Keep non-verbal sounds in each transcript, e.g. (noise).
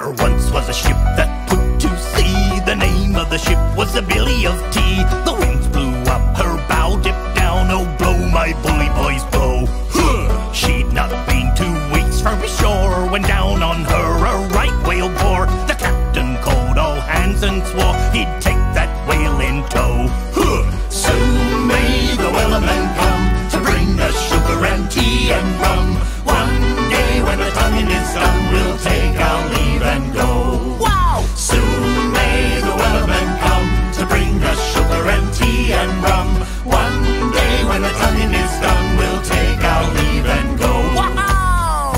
There once was a ship that put to sea. The name of the ship was the Billy of Tea. The winds blew up, her bow dipped down. Oh, blow, my bully boys, blow. She'd not been two weeks from shore when down on her a right whale bore. The captain called all hands and swore he'd One day when the tonguing is done, we'll take our leave and go. Wow!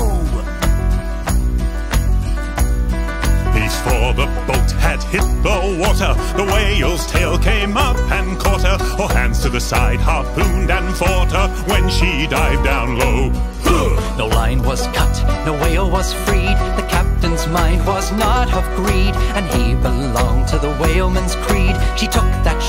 Before the boat had hit the water, the whale's tail came up and caught her. Her hands to the side, harpooned and fought her when she dived down low. (sighs) No line was cut, no whale was freed. The captain's mind was not of greed, and he belonged to the whaleman's creed. She took that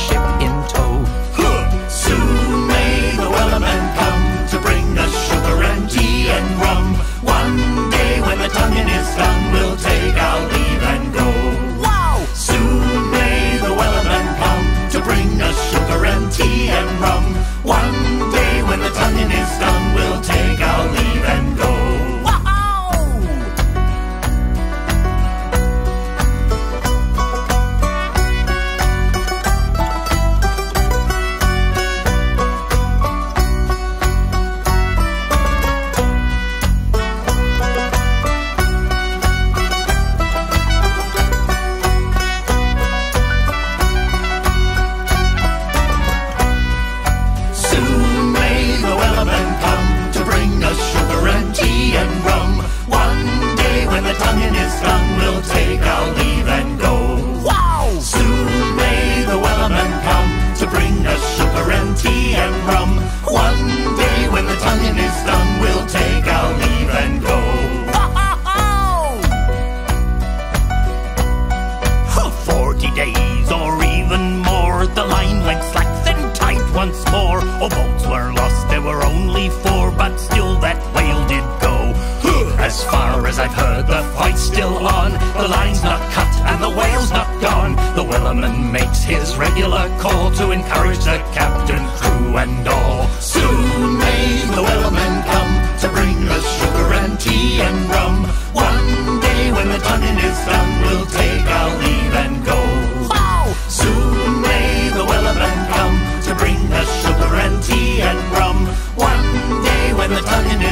more. Oh, boats were lost, there were only four, but still that whale did go. As far as I've heard, the fight's still on. The line's not cut and the whale's not gone. The Wellerman makes his regular call to encourage the captain, crew, and all. Soon may the wellerman I'm in